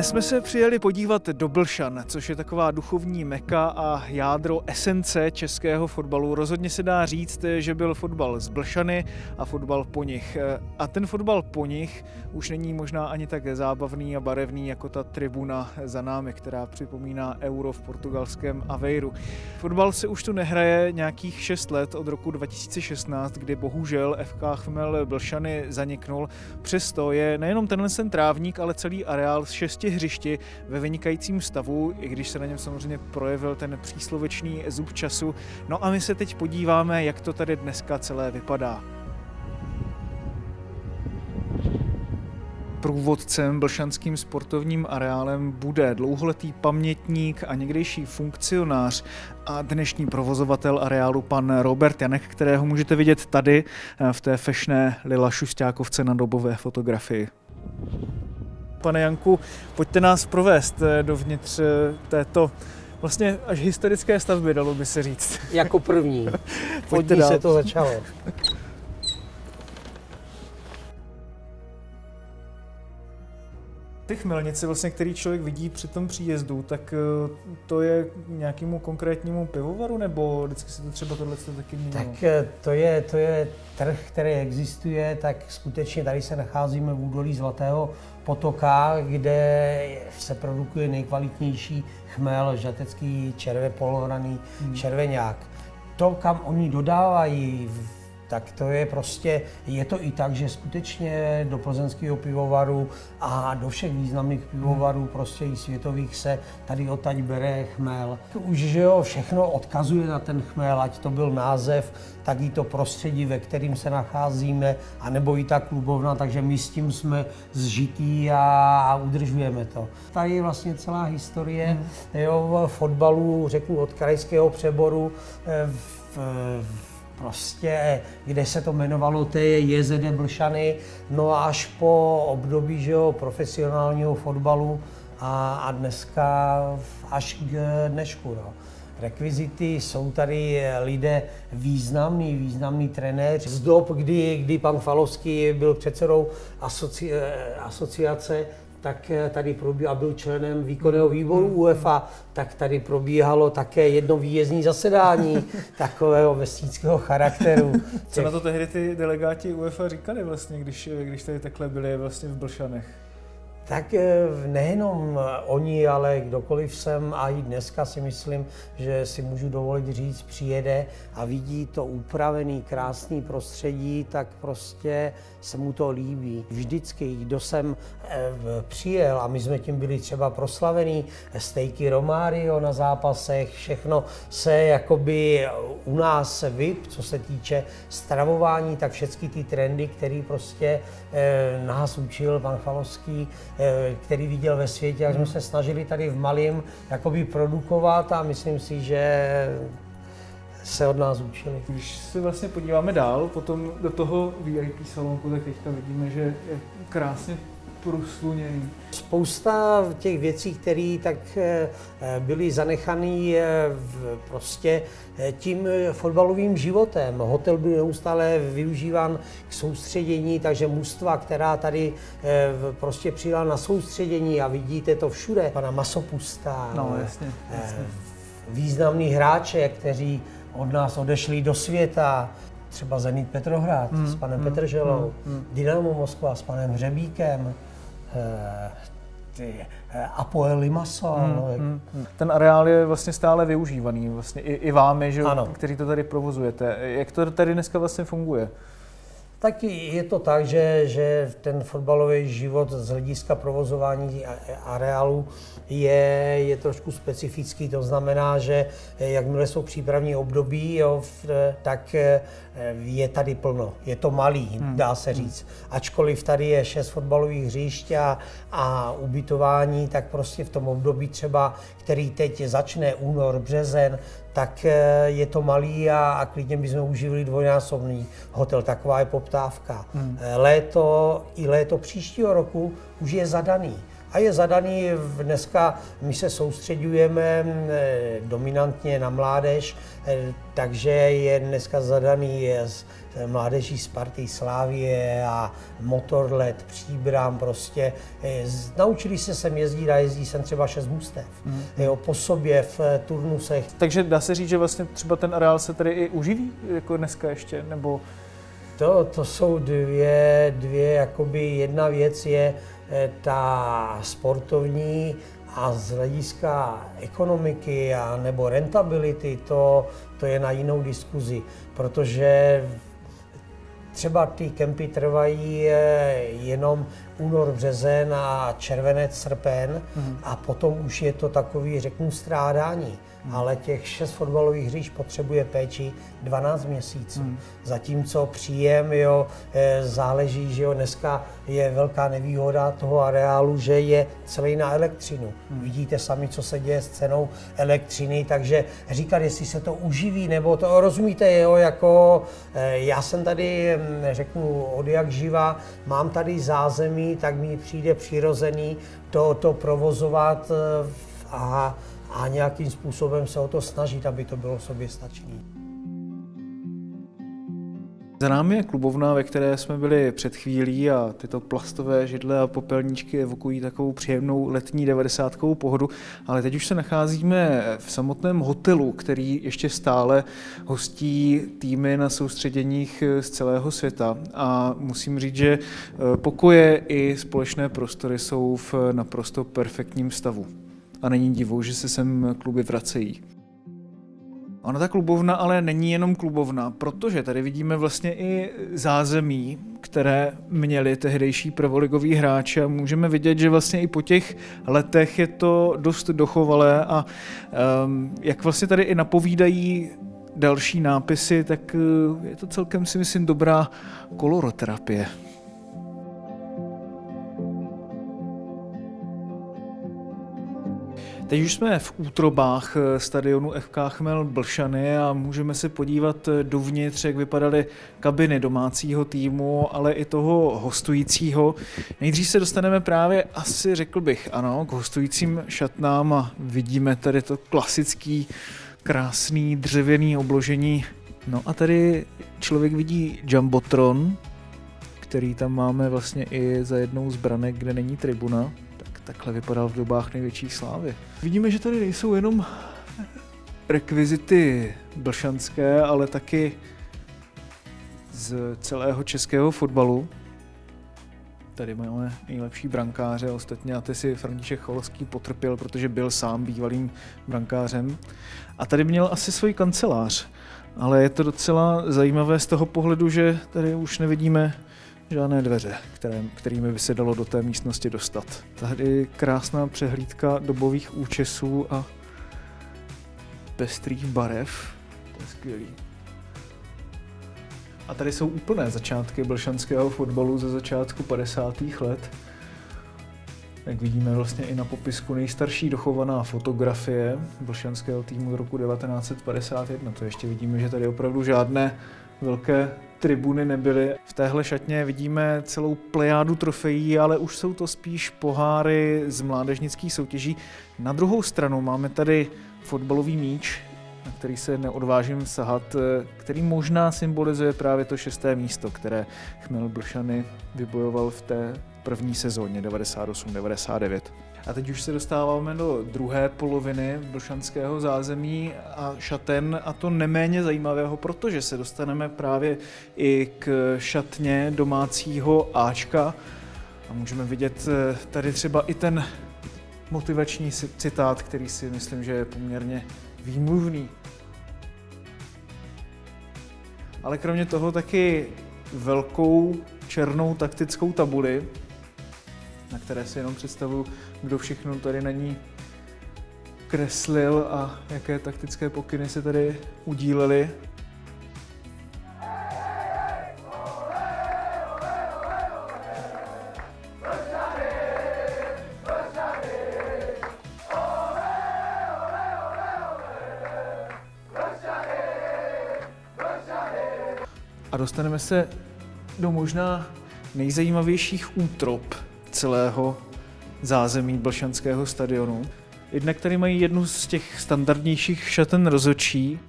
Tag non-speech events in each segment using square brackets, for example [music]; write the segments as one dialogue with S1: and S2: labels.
S1: Dnes jsme se přijeli podívat do Blšan, což je taková duchovní meka a jádro esence českého fotbalu. Rozhodně se dá říct, že byl fotbal z Blšany a fotbal po nich. A ten fotbal po nich už není možná ani tak zábavný a barevný jako ta tribuna za námi, která připomíná euro v portugalském Aveiru. Fotbal se už tu nehraje nějakých 6 let od roku 2016, kdy bohužel FK Chmel Blšany zaniknul. Přesto je nejenom tenhle ten trávník, ale celý areál s šesti hřišti ve vynikajícím stavu, i když se na něm samozřejmě projevil ten příslovečný zub času. No a my se teď podíváme, jak to tady dneska celé vypadá. Průvodcem blšanským sportovním areálem bude dlouholetý pamětník a někdejší funkcionář a dnešní provozovatel areálu pan Robert Janek, kterého můžete vidět tady v té fešné Lila Šustákovce na dobové fotografii. Pane Janku, pojďte nás provést eh, dovnitř eh, této vlastně až historické stavby, dalo by se říct. [laughs]
S2: Jako první. [laughs] Pojďte se to začalo.
S1: ty chmelnice, vlastně, který člověk vidí při tom příjezdu, tak eh, to je nějakému konkrétnímu pivovaru, nebo vždycky se to třeba tohle taky měnilo?
S2: Tak to je, to je trh, který existuje, tak skutečně tady se nacházíme v údolí Zlatého potoka, kde se produkuje nejkvalitnější chmel, žatecký červe polohraný hmm. červeňák. To, kam oni dodávají tak to je prostě, je to i tak, že skutečně do plzeňského pivovaru a do všech významných pivovarů, prostě i světových se tady odtaď bere chmel. Už, že jo, všechno odkazuje na ten chmel, ať to byl název, tak i to prostředí, ve kterým se nacházíme, anebo i ta klubovna, takže my s tím jsme zžití a, a udržujeme to. Tady je vlastně celá historie hmm. jo, fotbalu, řeknu od krajského přeboru eh, v, v prostě, kde se to jmenovalo té JZD Blšany, no až po období že jo, profesionálního fotbalu a, a dneska až k dnešku. No. Rekvizity jsou tady lidé významný, významný trenéř. Z dob, kdy, kdy pan Falovský byl předsedou asoci, asociace tak eh, tady probíhal, byl členem výkonného výboru hmm. UEFA, tak tady probíhalo také jedno výjezdní zasedání [laughs] takového vesnického charakteru.
S1: Co na to tehdy ty delegáti UEFA říkali vlastně, když, když tady takhle byli vlastně v Blšanech?
S2: Tak eh, nejenom oni, ale kdokoliv jsem a i dneska si myslím, že si můžu dovolit říct, přijede a vidí to upravený, krásný prostředí, tak prostě se mu to líbí. Vždycky, kdo jsem eh, přijel a my jsme tím byli třeba proslavený, stejky Romario na zápasech, všechno se jakoby u nás vyp, co se týče stravování, tak všechny ty trendy, které prostě eh, nás učil pan Falovský, Eh, který viděl ve světě, jak jsme se snažili tady v malém jakoby produkovat a myslím si, že se od nás učili.
S1: Když se vlastně podíváme dál, potom do toho VIP salonku, tak teďka vidíme, že je krásně prosluněný.
S2: Spousta těch věcí, které tak eh, byly zanechané eh, prostě eh, tím fotbalovým životem. Hotel byl neustále využíván k soustředění, takže mužstva, která tady prostě přijela na soustředění a vidíte to všude, pana Masopusta,
S1: no, jasně, jasně.
S2: významní hráče, kteří od nás odešli do světa, třeba Zenit Petrohrad hmm, s panem hmm, Petrželou, hmm. Dynamo Moskva s panem Hřebíkem, Eh, ty eh, Apoel Limassol. Hmm, hmm,
S1: hmm. Ten areál je vlastně stále využívaný, vlastně i, i vámi, že, ano. který to tady provozujete. Jak to tady dneska vlastně funguje?
S2: Tak je to tak, že, že ten fotbalový život z hlediska provozování areálu je, je trošku specifický. To znamená, že jakmile jsou přípravní období, jo, tak eh, je tady plno. Je to malý, hmm. dá se říct. Ačkoliv tady je šest fotbalových hřišť a, a ubytování, tak prostě v tom období třeba, který teď začne únor, březen, tak eh, je to malý a, a klidně bychom uživili dvojnásobný hotel. Taková je poptávka. Hmm. Eh, léto i léto příštího roku už je zadaný. A je zadaný dneska, my se soustředujeme dominantně na mládež, takže je dneska zadaný z mládeží Sparty, Slávie a Motorlet, Příbram prostě. Naučili se sem jezdit a jezdí sem třeba šest mustev. Mm. Jo, po sobě v turnusech.
S1: Takže dá se říct, že vlastně třeba ten areál se tady i uživí jako dneska ještě, nebo
S2: to, to jsou dvě, dvě, jakoby jedna věc je eh, ta sportovní a z hlediska ekonomiky a nebo rentability, to, to je na jinou diskuzi, protože třeba ty kempy trvají eh, jenom únor, březen a červenec, srpen mm. a potom už je to takový, řeknu, strádání hmm. ale těch šest fotbalových hřiš potřebuje péči 12 měsíců. Hmm. Zatímco příjem, jo, eh, záleží, že jo, dneska je velká nevýhoda toho areálu, že je celý na elektřinu. Hmm. Vidíte sami, co se děje s cenou elektřiny, takže říkat, jestli se to uživí, nebo to rozumíte, jo, jako eh, já jsem tady, hm, řeknu, od jak živa, mám tady zázemí, tak mi přijde přirozený to, to provozovat eh, a a nějakým způsobem se o to snažit, aby to bylo sobě stačné.
S1: Za námi je klubovna, ve které jsme byli před chvílí a tyto plastové židle a popelníčky evokují takovou příjemnou letní 90. pohodu, ale teď už se nacházíme v samotném hotelu, který ještě stále hostí týmy na soustředěních z celého světa a musím říct, že pokoje i společné prostory jsou v naprosto perfektním stavu a není divu, že se sem kluby vracejí. Ona ta klubovna ale není jenom klubovna, protože tady vidíme vlastně i zázemí, které měli tehdejší prvoligoví hráči a můžeme vidět, že vlastně i po těch letech je to dost dochovalé a um, jak vlastně tady i napovídají další nápisy, tak uh, je to celkem si myslím dobrá koloroterapie. Teď už jsme v útrobách eh, stadionu FK Chmel Blšany a můžeme se podívat eh, dovnitř, jak vypadaly kabiny domácího týmu, ale i toho hostujícího. Nejdřív se dostaneme právě asi, řekl bych, ano, k hostujícím šatnám a vidíme tady to klasický krásný dřevěný obložení. No a tady člověk vidí Jumbotron, který tam máme vlastně i za jednou z branek, kde není tribuna takhle vypadal v dobách největší slávy. Vidíme, že tady nejsou jenom rekvizity blšanské, ale taky z celého českého fotbalu. Tady máme nejlepší brankáře, ostatně a ty si František Cholský potrpěl, protože byl sám bývalým brankářem. A tady měl asi svůj kancelář, ale je to docela zajímavé z toho pohledu, že tady už nevidíme žádné dveře, které, kterými by se dalo do té místnosti dostat. Tady krásná přehlídka dobových účesů a pestrých barev. To je skvělý. A tady jsou úplné začátky blšanského fotbalu ze začátku 50. let. Jak vidíme vlastně i na popisku nejstarší dochovaná fotografie blšanského týmu z roku 1951. To ještě vidíme, že tady opravdu žádné velké tribuny nebyly. V téhle šatně vidíme celou plejádu trofejí, ale už jsou to spíš poháry z mládežnických soutěží. Na druhou stranu máme tady fotbalový míč, na který se neodvážím sahat, který možná symbolizuje právě to šesté místo, které Chmel Blšany vybojoval v té první sezóně 98-99. A teď už se dostáváme do druhé poloviny blšanského zázemí a šaten a to neméně zajímavého, protože se dostaneme právě i k šatně domácího Ačka a můžeme vidět eh, tady třeba i ten motivační citát, který si myslím, že je poměrně výmluvný. Ale kromě toho taky velkou černou taktickou tabuli, na které si jenom představuju, kdo všechno tady na ní kreslil a jaké taktické pokyny se tady udílely. A dostaneme se do možná nejzajímavějších útrop celého zázemí Blšanského stadionu. Jednak tady mají jednu z těch standardnějších šaten rozočí,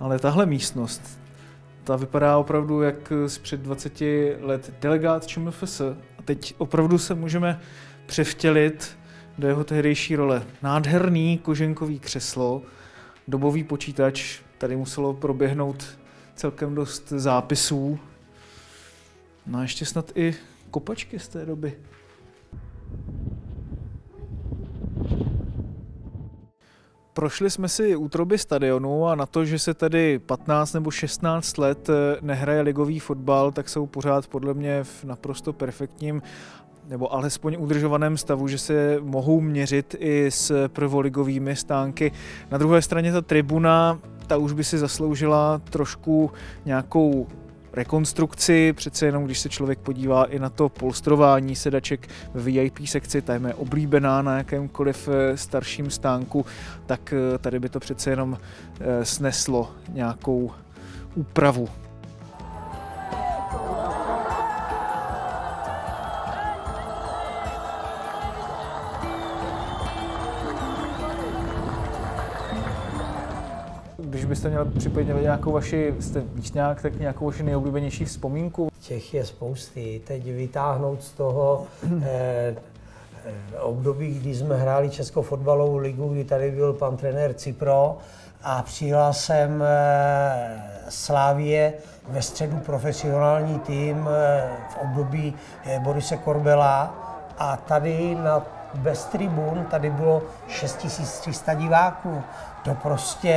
S1: ale tahle místnost, ta vypadá opravdu jak z před 20 let delegát ČMFS. A teď opravdu se můžeme převtělit do jeho tehdejší role. Nádherný koženkový křeslo, dobový počítač, tady muselo proběhnout celkem dost zápisů. No a ještě snad i kopačky z té doby. Prošli jsme si útroby stadionu a na to, že se tady 15 nebo 16 let eh, nehraje ligový fotbal, tak jsou pořád podle mě v naprosto perfektním nebo alespoň udržovaném stavu, že se mohou měřit i s prvoligovými stánky. Na druhé straně ta tribuna, ta už by si zasloužila trošku nějakou rekonstrukci, přece jenom když se člověk podívá i na to polstrování sedaček v VIP sekci, ta je oblíbená na jakémkoliv eh, starším stánku, tak eh, tady by to přece jenom eh, sneslo nějakou úpravu. Byste měl připojit nějakou vaši, jste výšňák, tak nějakou vaši nejoblíbenější vzpomínku?
S2: Těch je spousty. Teď vytáhnout z toho eh, eh, období, kdy jsme hráli Českou fotbalovou ligu, kdy tady byl pan trenér Cipro a přijela jsem eh, Slávě ve středu profesionální tým eh, v období eh, Borise Korbela a tady na bez tribun, tady bylo 6300 diváků. To prostě,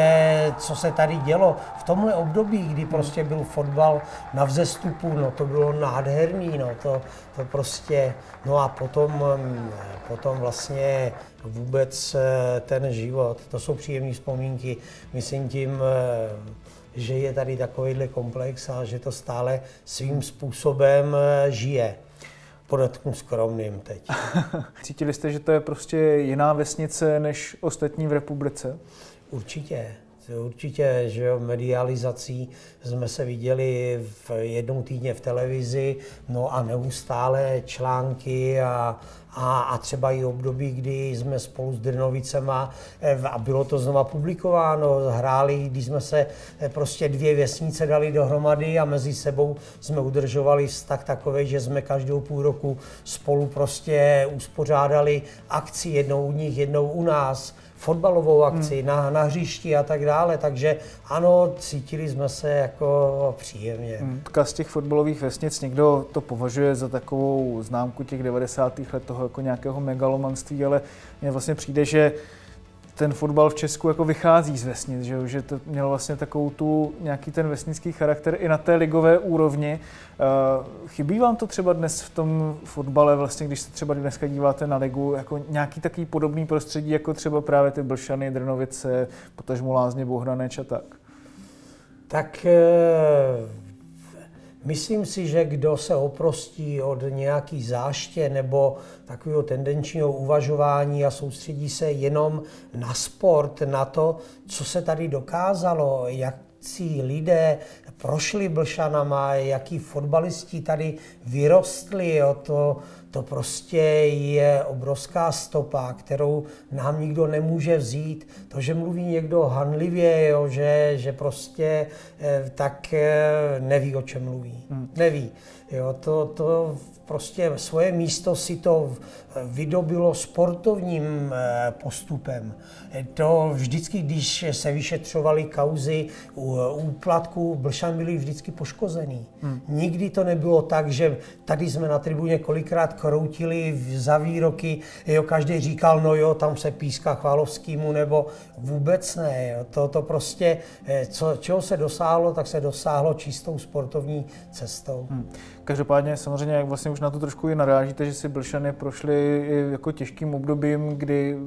S2: co se tady dělo v tomhle období, kdy prostě byl fotbal na vzestupu, no to bylo nádherný, no to, to prostě, no a potom, potom vlastně vůbec eh, ten život, to jsou příjemné vzpomínky, myslím tím, eh, že je tady takovýhle komplex a že to stále svým způsobem eh, žije podatku skromným teď. [laughs]
S1: Cítili jste, že to je prostě jiná vesnice než ostatní v republice?
S2: Určitě. Určitě, že jo, medializací jsme se viděli v jednou týdně v televizi, no a neustále články a, a, a třeba i období, kdy jsme spolu s Drnovicema eh, a bylo to znova publikováno, hráli, když jsme se eh, prostě dvě vesnice dali dohromady a mezi sebou jsme udržovali vztah takový, že jsme každou půl roku spolu prostě uspořádali akci, jednou u nich, jednou u nás fotbalovou akci hmm. na, na hřišti a tak dále, takže ano, cítili jsme se jako příjemně. Hmm.
S1: Z těch fotbalových vesnic někdo to považuje za takovou známku těch 90. let toho jako nějakého megalomanství, ale mně vlastně přijde, že ten fotbal v Česku jako vychází z vesnic, že, že to mělo vlastně takovou tu nějaký ten vesnický charakter i na té ligové úrovni. Uh, chybí vám to třeba dnes v tom fotbale, vlastně, když se třeba dneska díváte na ligu, jako nějaký takový podobný prostředí, jako třeba právě ty Blšany, Drnovice, potažmo Lázně, Bohraneč a tak?
S2: Tak uh Myslím si, že kdo se oprostí od nějaký záště nebo takového tendenčního uvažování a soustředí se jenom na sport, na to, co se tady dokázalo, jak lidé prošli Blšanama, jaký fotbalisti tady vyrostli, jo, to, to prostě je obrovská stopa, kterou nám nikdo nemůže vzít. To, že mluví někdo hanlivě, jo, že, že prostě eh, tak eh, neví, o čem mluví. Hmm. Neví. Jo, to, to prostě svoje místo si to vydobilo sportovním eh, postupem. To vždycky, když se vyšetřovaly kauzy úplatku, Blšan byli vždycky poškozený. Hmm. Nikdy to nebylo tak, že tady jsme na tribuně kolikrát kroutili za výroky, jo, každý říkal, no jo, tam se píská Chválovskýmu, nebo vůbec ne. Jo. To, to prostě, eh, co, čeho se dosáhlo, tak se dosáhlo čistou sportovní cestou. Hmm.
S1: Každopádně samozřejmě, jak vlastně už na to trošku i narážíte, že si Blšany prošly jako těžkým obdobím, kdy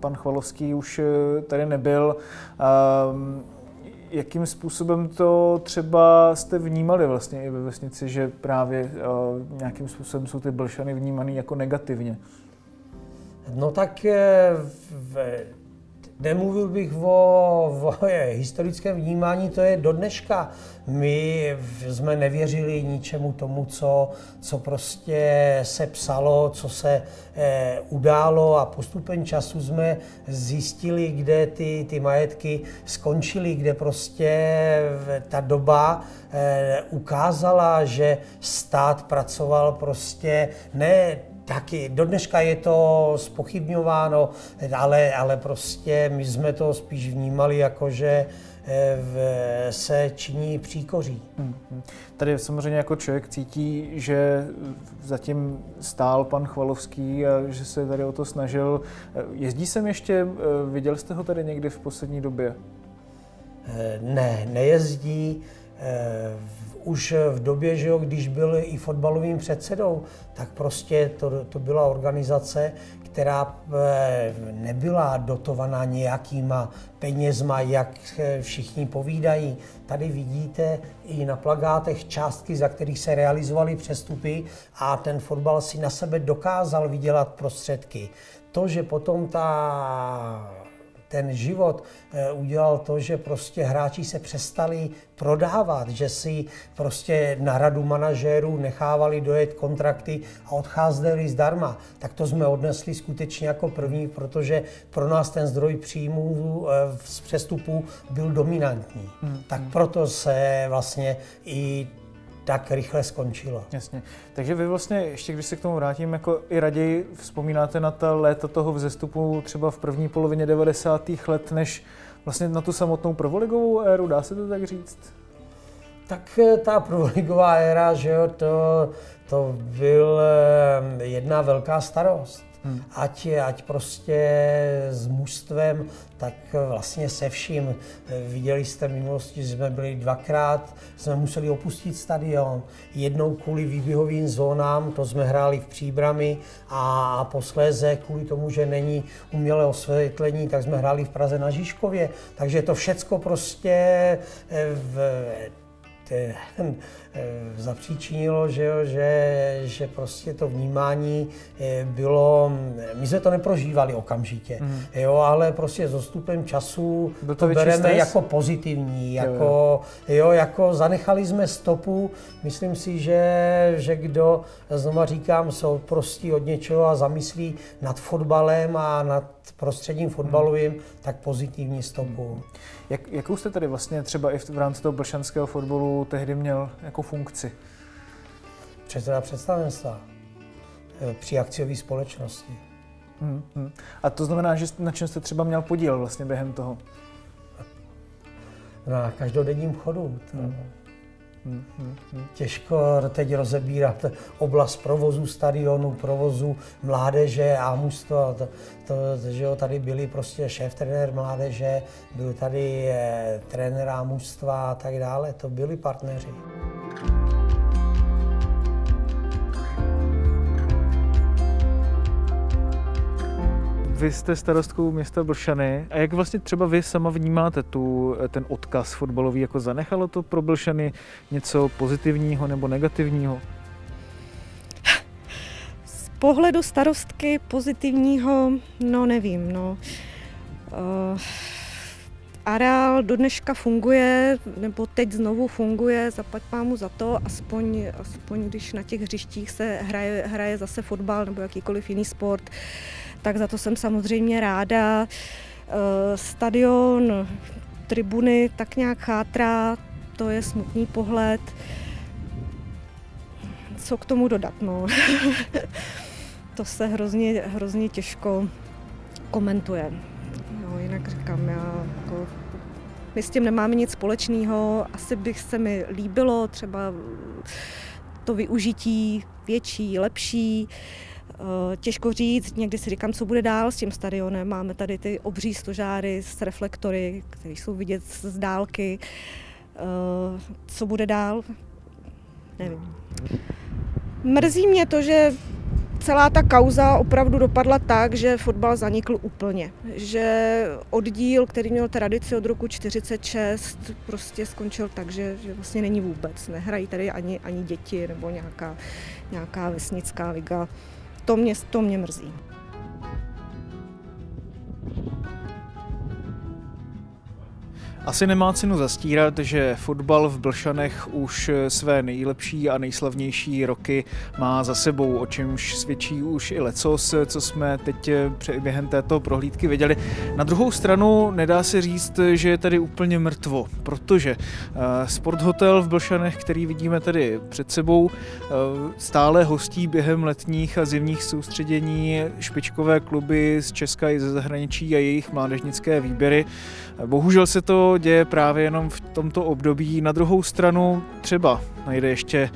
S1: pan Chvalovský už eh, tady nebyl. Um, jakým způsobem to třeba jste vnímali vlastně i ve vesnici, že právě uh, nějakým způsobem jsou ty Blšany vnímané jako negativně?
S2: No tak eh, v, Nemluvil bych o, o [laughs] historickém vnímání, to je do dneška. My jsme nevěřili ničemu tomu, co, co prostě se psalo, co se eh, událo a postupem času jsme zjistili, kde ty, ty majetky skončily, kde prostě ta doba eh, ukázala, že stát pracoval prostě ne taky do dneška je to spochybňováno, ale, ale prostě my jsme to spíš vnímali jako, že eh, v, se činí příkoří. Hmm.
S1: Tady samozřejmě jako člověk cítí, že zatím stál pan Chvalovský a že se tady o to snažil. Jezdí sem ještě, eh, viděl jste ho tady někdy v poslední době?
S2: Eh, ne, nejezdí už v době, že jo, když byl i fotbalovým předsedou, tak prostě to, to byla organizace, která eh, nebyla dotovaná nějakýma penězma, jak eh, všichni povídají. Tady vidíte i na plagátech částky, za kterých se realizovaly přestupy a ten fotbal si na sebe dokázal vydělat prostředky. To, že potom ta ten život eh, udělal to, že prostě hráči se přestali prodávat, že si prostě na radu manažérů nechávali dojet kontrakty a odcházeli zdarma. Tak to jsme odnesli skutečně jako první, protože pro nás ten zdroj příjmů eh, z přestupu byl dominantní. Hmm. Tak proto se vlastně i tak rychle skončilo.
S1: Jasně. Takže vy vlastně, ještě když se k tomu vrátím, jako i raději vzpomínáte na ta léta toho vzestupu třeba v první polovině 90. let, než vlastně na tu samotnou prvoligovou éru, dá se to tak říct?
S2: Tak eh, ta prvoligová éra, že jo, to, to byl eh, jedna velká starost. Hmm. Ať, ať prostě s mužstvem, tak vlastně se vším. Viděli jste v minulosti, že jsme byli dvakrát, jsme museli opustit stadion. Jednou kvůli výběhovým zónám, to jsme hráli v Příbrami a posléze kvůli tomu, že není umělé osvětlení, tak jsme hráli v Praze na Žižkově. Takže to všecko prostě eh, v Eh, zapříčinilo, že, jo, že, že prostě to vnímání eh, bylo, my jsme to neprožívali okamžitě, mm. jo, ale prostě s dostupem času to, to bereme stres? jako pozitivní, jako, jo, jo. jako zanechali jsme stopu, myslím si, že, že kdo, znova říkám, jsou prostě od něčeho a zamyslí nad fotbalem a nad prostředím fotbalovým, hmm. tak pozitivní stopu. Hmm.
S1: Jak, jakou jste tady vlastně třeba i v, v rámci toho blšanského fotbalu tehdy měl jako funkci?
S2: Předseda představenstva eh, při akciové společnosti.
S1: Hmm, hmm. A to znamená, že na čem jste třeba měl podíl vlastně během toho?
S2: Na každodenním chodu. To... Hmm. Těžko teď rozebírat oblast provozu stadionu, provozu mládeže a mužstva. To, to, že jo, tady byli prostě šéf trenér mládeže, byl tady eh, trenér a mužstva a tak dále. To byli partneři.
S1: Vy jste starostkou města Blšany a jak vlastně třeba vy sama vnímáte tu, ten odkaz fotbalový, jako zanechalo to pro Blšany něco pozitivního nebo negativního?
S3: Z pohledu starostky pozitivního, no nevím, no. Uh, areál do dneška funguje, nebo teď znovu funguje, zaplať pámu za to, aspoň, aspoň když na těch hřištích se hraje, hraje zase fotbal nebo jakýkoliv jiný sport. Uh, tak za to jsem samozřejmě ráda. Eh, stadion, tribuny tak nějak chátrá, to je smutný pohled. Co k tomu dodat, no? [laughs] to se hrozně, hrozně těžko komentuje. No, jinak říkám, já jako, my s tím nemáme nic společného. Asi bych se mi líbilo třeba to využití větší, lepší. Eh, těžko říct, někdy si říkám, co bude dál s tím stadionem. Máme tady ty obří stožáry s reflektory, které jsou vidět z dálky. Eh, co bude dál? Nevím. Mrzí mě to, že celá ta kauza opravdu dopadla tak, že fotbal zanikl úplně. Že oddíl, který měl tradici od roku 46, prostě skončil tak, že, že vlastně není vůbec. Nehrají tady ani, ani děti nebo nějaká, nějaká vesnická liga to mě, to mě mrzí.
S1: Asi nemá cenu zastírat, že fotbal v Blšanech už své nejlepší a nejslavnější roky má za sebou, o čemž svědčí už i lecos, co jsme teď během této prohlídky viděli. Na druhou stranu nedá se říct, že je tady úplně mrtvo, protože eh, Sporthotel v Blšanech, který vidíme tady před sebou, eh, stále hostí během letních a zimních soustředění špičkové kluby z Česka i ze zahraničí a jejich mládežnické výběry. Bohužel se to děje právě jenom v tomto období. Na druhou stranu třeba najde ještě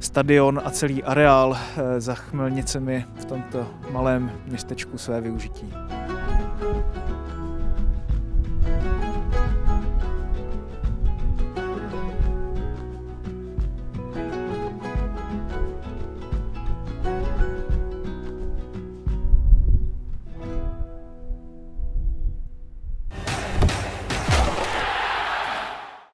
S1: stadion a celý areál eh, za Chmelnicemi v tomto malém městečku své využití.